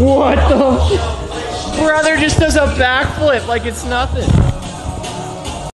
What the? Brother just does a backflip like it's nothing.